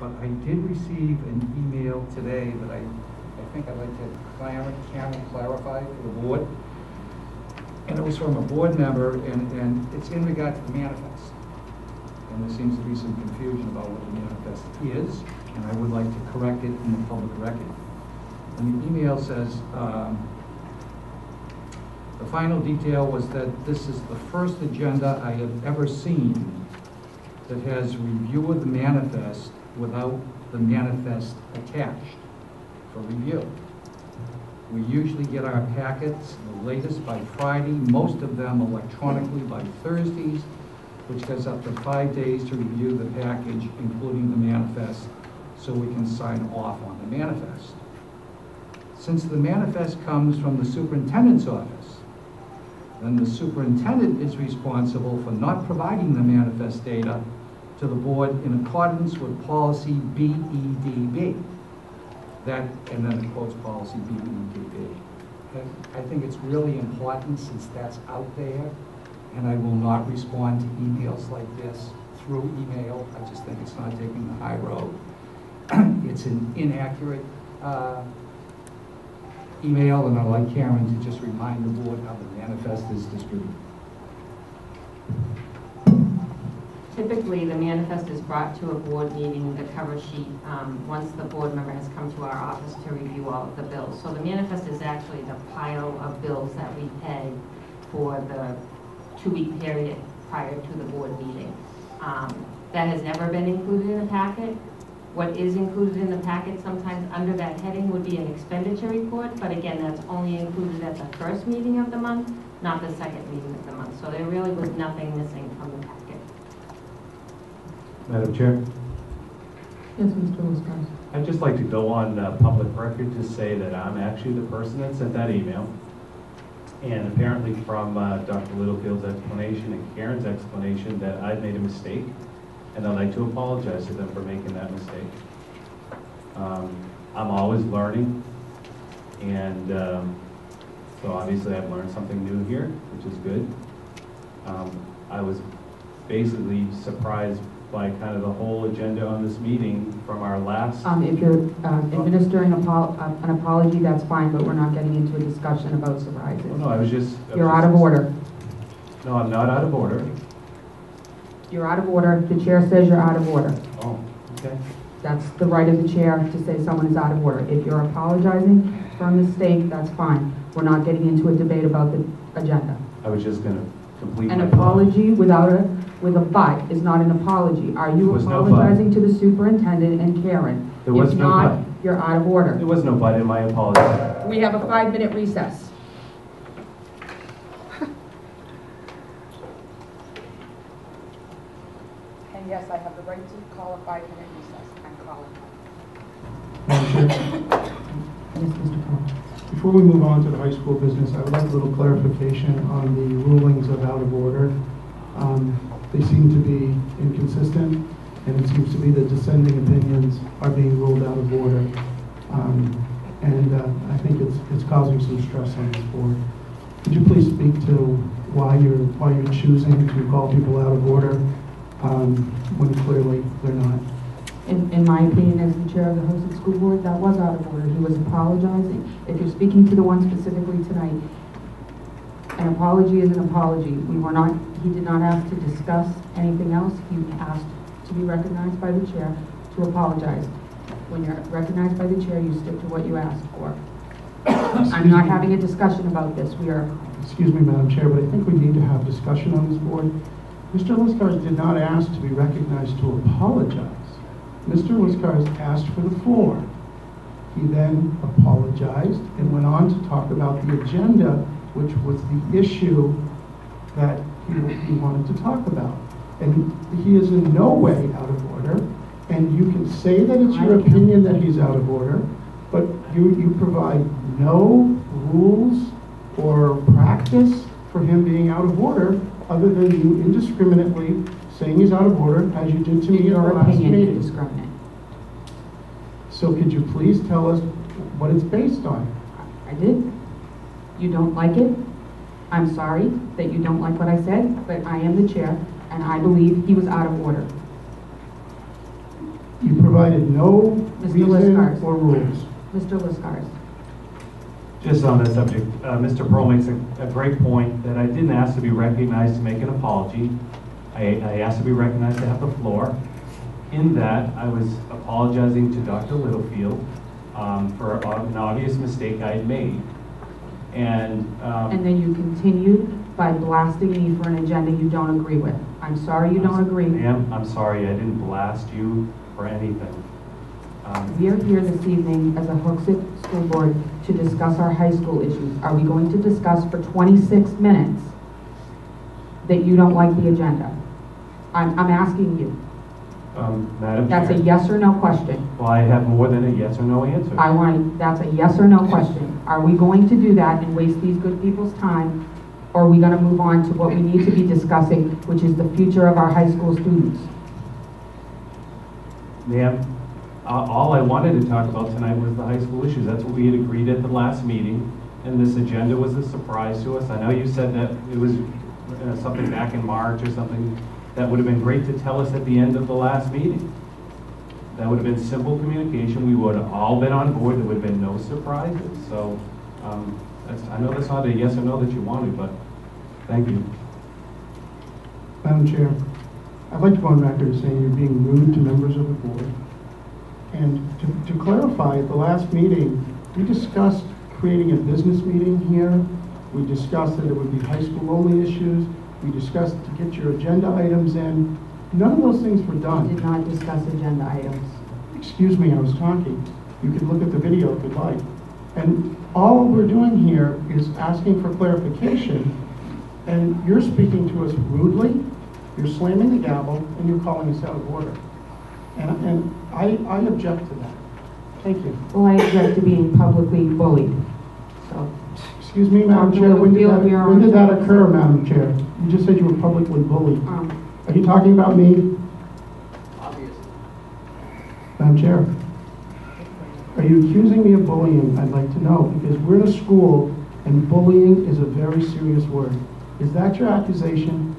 but I did receive an email today that I, I think I'd like to Karen clarify for the board. And it was from a board member, and, and it's in regard to the manifest. And there seems to be some confusion about what the manifest is, and I would like to correct it in the public record. And the email says, um, the final detail was that this is the first agenda I have ever seen that has review of the manifest without the manifest attached for review. We usually get our packets, the latest by Friday, most of them electronically by Thursdays, which gives up to five days to review the package, including the manifest, so we can sign off on the manifest. Since the manifest comes from the superintendent's office, then the superintendent is responsible for not providing the manifest data to the board in accordance with policy BEDB. That, and then it quotes policy BEDB. And I think it's really important since that's out there, and I will not respond to emails like this through email. I just think it's not taking the high road. It's an inaccurate uh, email, and I'd like Karen to just remind the board how the manifest is distributed. Typically, the manifest is brought to a board meeting, the cover sheet, um, once the board member has come to our office to review all of the bills. So the manifest is actually the pile of bills that we pay for the two-week period prior to the board meeting. Um, That has never been included in the packet. What is included in the packet sometimes under that heading would be an expenditure report, but again, that's only included at the first meeting of the month, not the second meeting of the month. So there really was nothing missing from the packet. Madam Chair, Yes, Mr. Wisconsin. I'd just like to go on uh, public record to say that I'm actually the person that sent that email. And apparently from uh, Dr. Littlefield's explanation and Karen's explanation that I've made a mistake, and I'd like to apologize to them for making that mistake. Um, I'm always learning, and um, so obviously I've learned something new here, which is good. Um, I was basically surprised by kind of the whole agenda on this meeting from our last Um, if you're um, administering apo- uh, an apology, that's fine, but we're not getting into a discussion about Oh, surprises. no, I was just. I You're just- out of order. No, I'm not out of order. You're out of order. The chair says you're out of order. Oh, okay. That's the right of the chair to say someone is out of order. If you're apologizing for a mistake, that's fine. We're not getting into a debate about the agenda. I was just gonna complete An my. apology without a, with a but is not an apology. Are you There was no but. apologizing to the superintendent and Karen? There was no If not, but. you're out of order. There was no but in my apology. We have a five-minute recess. And yes, I have the right to call a five-minute recess. I'm calling. Madam Chair, Yes, Mr. Cohen. Before we move on to the high school business, I would like a little clarification on the rulings of out of order. Um, They seem to be inconsistent, and it seems to be that dissenting opinions are being ruled out of order. Um, And uh, I think it's, it's causing some stress on this board. Could you please speak to why you're, why you're choosing to call people out of order um, when clearly they're not? In, in my opinion, as the chair of the Hooksett School Board, that was out of order. He was apologizing. If you're speaking to the one specifically tonight, an apology is an apology. We were not, he did not ask to discuss anything else. He asked to be recognized by the chair to apologize. When you're recognized by the chair, you stick to what you asked for. I'm not having a discussion about this. We are, Excuse me, Madam Chair, but I think we need to have discussion on this board. Mr. Liskars did not ask to be recognized to apologize. Mr. Liskars asked for the floor. He then apologized and went on to talk about the agenda, which was the issue that he, wanted to talk about. And he is in no way out of order, and you can say that it's your opinion that he's out of order, but you, you provide no rules or practice for him being out of order, other than you indiscriminately saying he's out of order, as you did to me the your last meeting. indiscriminate. So could you please tell us what it's based on? I did. You don't like it? I'm sorry that you don't like what I said, but I am the chair, and I believe he was out of order. You provided no Mr. reason Liscars. or rules. Mr. Liscars. Just on that subject, uh, Mr. Pearl makes a, a great point that I didn't ask to be recognized to make an apology. I, I asked to be recognized to have the floor. In that, I was apologizing to Dr. Littlefield, um, for an obvious mistake I had made. And, um. And then you continued by blasting me for an agenda you don't agree with. I'm sorry you don't agree. Ma'am, I'm sorry, I didn't blast you for anything. Um, We are here this evening as a Hooksett School Board to discuss our high school issues. Are we going to discuss for 26 minutes that you don't like the agenda? I'm, I'm asking you. um, Madam Chair. That's a yes or no question. Well, I have more than a yes or no answer. I want, that's a yes or no question. Are we going to do that and waste these good people's time? Or are we gonna move on to what we need to be discussing, which is the future of our high school students? Ma'am, uh, all I wanted to talk about tonight was the high school issues. That's what we had agreed at the last meeting, and this agenda was a surprise to us. I know you said that it was uh, something back in March or something. That would have been great to tell us at the end of the last meeting. That would have been simple communication. We would have all been on board. There would have been no surprises. So, um, I know that's not a yes or no that you wanted, but thank you. Madam Chair, I'd like to go on record saying you're being rude to members of the board. And to, to clarify, at the last meeting, we discussed creating a business meeting here. We discussed that it would be high school-only issues. We discussed to get your agenda items in. None of those things were We done. did not discuss agenda items. Excuse me, I was talking. You could look at the video if you'd like. And all we're doing here is asking for clarification, and you're speaking to us rudely, you're slamming the gavel, and you're calling us out of order. And, and I, I object to that. Thank you. Well, I object to being publicly bullied, so. Excuse me, Madam Chair, when did that, when did that occur, Madam Chair? You just said you were publicly bullied. um, Are you talking about me? Obviously. Madam Chair, are you accusing me of bullying? I'd like to know, because we're in a school and bullying is a very serious word. Is that your accusation?